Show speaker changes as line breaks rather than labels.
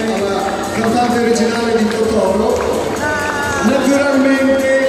Insieme alla cantante originale di Totoro. Naturalmente